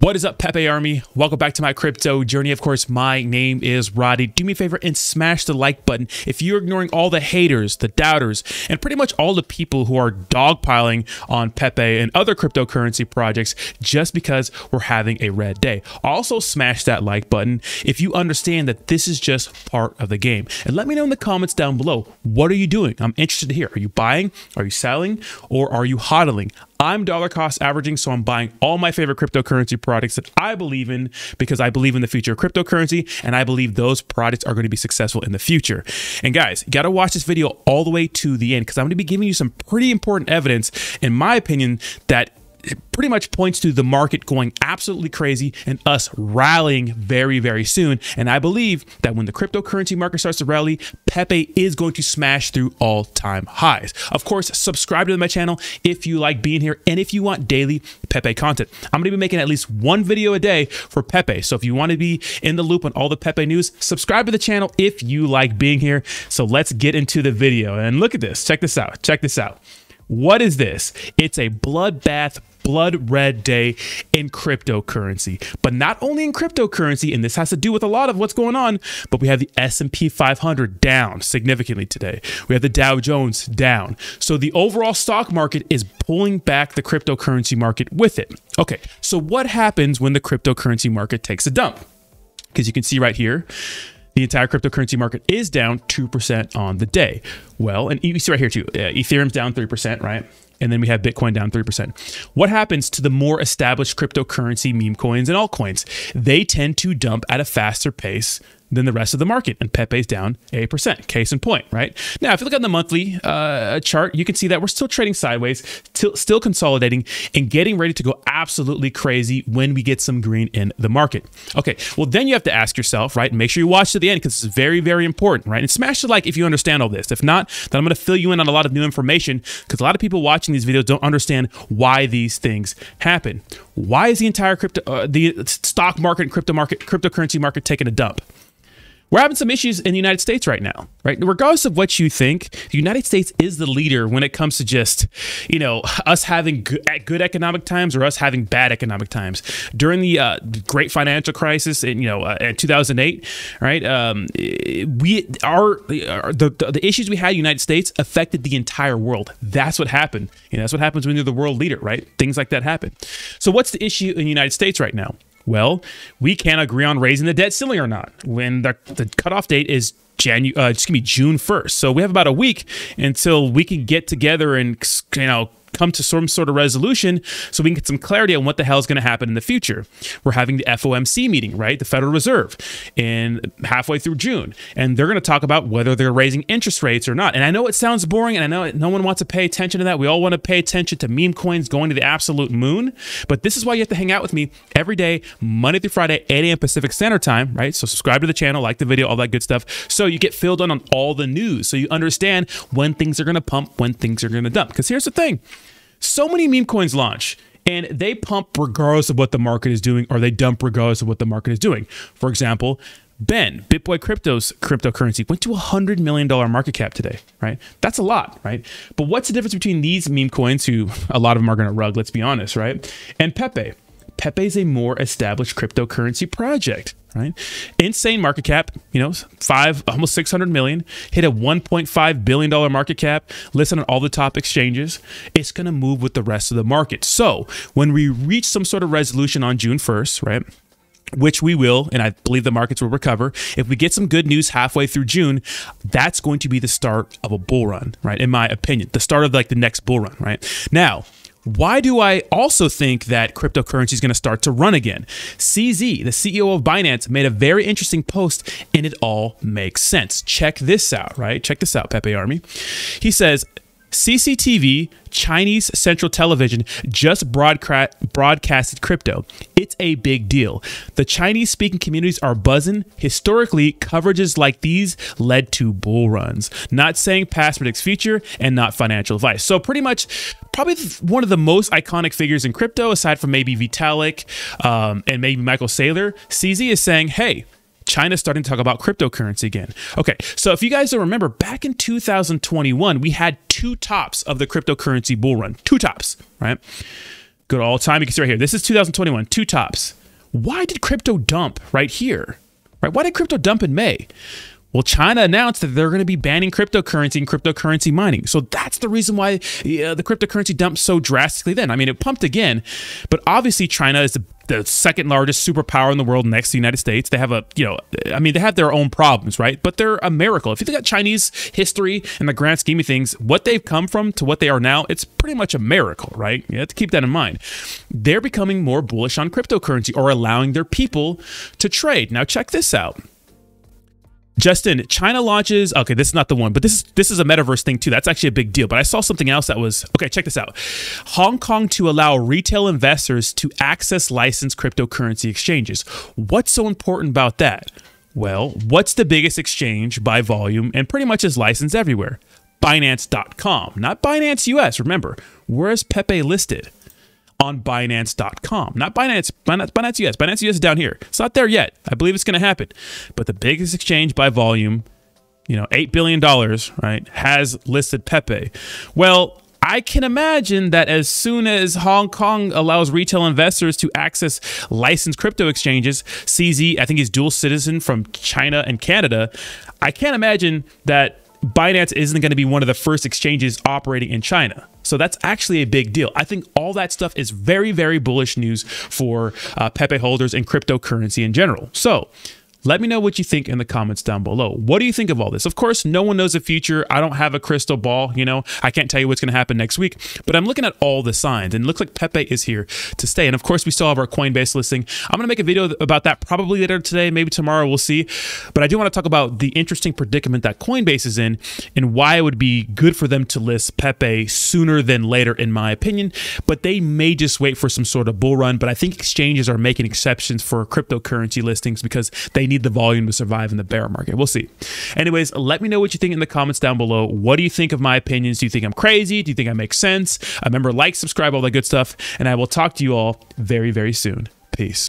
What is up, Pepe Army? Welcome back to my crypto journey. Of course, my name is Roddy. Do me a favor and smash the like button if you're ignoring all the haters, the doubters, and pretty much all the people who are dogpiling on Pepe and other cryptocurrency projects just because we're having a red day. Also, smash that like button if you understand that this is just part of the game. And let me know in the comments down below what are you doing? I'm interested to hear. Are you buying? Are you selling? Or are you hodling? I'm dollar cost averaging, so I'm buying all my favorite cryptocurrency products that I believe in because I believe in the future of cryptocurrency and I believe those products are going to be successful in the future. And guys, you got to watch this video all the way to the end because I'm going to be giving you some pretty important evidence, in my opinion, that it pretty much points to the market going absolutely crazy and us rallying very, very soon. And I believe that when the cryptocurrency market starts to rally, Pepe is going to smash through all time highs. Of course, subscribe to my channel if you like being here and if you want daily Pepe content. I'm going to be making at least one video a day for Pepe. So if you want to be in the loop on all the Pepe news, subscribe to the channel if you like being here. So let's get into the video. And look at this. Check this out. Check this out. What is this? It's a bloodbath blood red day in cryptocurrency. But not only in cryptocurrency and this has to do with a lot of what's going on but we have the S&P 500 down significantly today. We have the Dow Jones down. So the overall stock market is pulling back the cryptocurrency market with it. Okay so what happens when the cryptocurrency market takes a dump? Because you can see right here the entire cryptocurrency market is down 2% on the day. Well, and you see right here too, uh, Ethereum's down 3%, right? And then we have Bitcoin down 3%. What happens to the more established cryptocurrency meme coins and altcoins? They tend to dump at a faster pace than the rest of the market. And Pepe's down 8%. Case in point, right? Now, if you look at the monthly uh, chart, you can see that we're still trading sideways, still, still consolidating, and getting ready to go absolutely crazy when we get some green in the market. Okay, well, then you have to ask yourself, right? Make sure you watch to the end because it's very, very important, right? And smash the like if you understand all this. If not, then I'm going to fill you in on a lot of new information because a lot of people watching these videos don't understand why these things happen. Why is the entire crypto, uh, the stock market and crypto market, cryptocurrency market taking a dump? We're having some issues in the United States right now, right? Regardless of what you think, the United States is the leader when it comes to just, you know, us having good, economic times or us having bad economic times. During the uh, great financial crisis in, you know, uh, in 2008, right? Um, we our, the, the, the issues we had in the United States affected the entire world. That's what happened. You know, that's what happens when you're the world leader, right? Things like that happen. So what's the issue in the United States right now? Well, we can't agree on raising the debt ceiling or not when the, the cutoff date is January, uh, gonna be June 1st. So we have about a week until we can get together and, you know, come to some sort of resolution so we can get some clarity on what the hell is going to happen in the future. We're having the FOMC meeting, right? The Federal Reserve in halfway through June, and they're going to talk about whether they're raising interest rates or not. And I know it sounds boring and I know no one wants to pay attention to that. We all want to pay attention to meme coins going to the absolute moon, but this is why you have to hang out with me every day, Monday through Friday, 8 a.m. Pacific Standard Time, right? So subscribe to the channel, like the video, all that good stuff. So you get filled in on all the news. So you understand when things are going to pump, when things are going to dump. Because here's the thing so many meme coins launch and they pump regardless of what the market is doing or they dump regardless of what the market is doing. For example, Ben, BitBoy Crypto's cryptocurrency went to a $100 million market cap today, right? That's a lot, right? But what's the difference between these meme coins, who a lot of them are going to rug, let's be honest, right? And Pepe. Pepe is a more established cryptocurrency project right? Insane market cap, you know, five, almost 600 million, hit a 1.5 billion dollar market cap, listed on all the top exchanges. It's going to move with the rest of the market. So when we reach some sort of resolution on June 1st, right? which we will, and I believe the markets will recover. If we get some good news halfway through June, that's going to be the start of a bull run, right? In my opinion, the start of like the next bull run, right? Now, why do I also think that cryptocurrency is going to start to run again? CZ, the CEO of Binance, made a very interesting post and it all makes sense. Check this out, right? Check this out, Pepe Army. He says, CCTV, Chinese Central Television, just broadcasted crypto. It's a big deal. The Chinese speaking communities are buzzing. Historically, coverages like these led to bull runs. Not saying past predicts future and not financial advice. So, pretty much, probably one of the most iconic figures in crypto, aside from maybe Vitalik um, and maybe Michael Saylor, CZ is saying, hey, China's starting to talk about cryptocurrency again. Okay, so if you guys don't remember, back in 2021, we had two tops of the cryptocurrency bull run. Two tops, right? Go to all time. You can see right here. This is 2021, two tops. Why did crypto dump right here? Right? Why did crypto dump in May? Well, China announced that they're going to be banning cryptocurrency and cryptocurrency mining. So that's the reason why yeah, the cryptocurrency dumped so drastically then. I mean, it pumped again, but obviously China is the, the, second largest superpower in the world next to the United States. They have a, you know, I mean, they have their own problems, right? But they're a miracle. If you think about Chinese history and the grand scheme of things, what they've come from to what they are now, it's pretty much a miracle, right? You have to keep that in mind. They're becoming more bullish on cryptocurrency or allowing their people to trade. Now, check this out. Justin, China launches. Okay, this is not the one, but this is this is a metaverse thing too. That's actually a big deal. But I saw something else that was okay. Check this out: Hong Kong to allow retail investors to access licensed cryptocurrency exchanges. What's so important about that? Well, what's the biggest exchange by volume and pretty much is licensed everywhere? Binance.com, not Binance US. Remember, where is Pepe listed? On Binance.com. Not Binance, Binance, Binance US. Binance US is down here. It's not there yet. I believe it's going to happen. But the biggest exchange by volume, you know, $8 billion, right, has listed Pepe. Well, I can imagine that as soon as Hong Kong allows retail investors to access licensed crypto exchanges, CZ, I think he's dual citizen from China and Canada. I can't imagine that Binance isn't going to be one of the first exchanges operating in China. So that's actually a big deal. I think all that stuff is very, very bullish news for uh, Pepe holders and cryptocurrency in general. So let me know what you think in the comments down below. What do you think of all this? Of course, no one knows the future. I don't have a crystal ball, you know. I can't tell you what's going to happen next week, but I'm looking at all the signs and it looks like Pepe is here to stay. And of course, we still have our Coinbase listing. I'm going to make a video about that probably later today, maybe tomorrow, we'll see. But I do want to talk about the interesting predicament that Coinbase is in and why it would be good for them to list Pepe sooner than later in my opinion, but they may just wait for some sort of bull run, but I think exchanges are making exceptions for cryptocurrency listings because they need the volume to survive in the bear market. We'll see. Anyways, let me know what you think in the comments down below. What do you think of my opinions? Do you think I'm crazy? Do you think I make sense? Remember, like, subscribe, all that good stuff. And I will talk to you all very, very soon. Peace.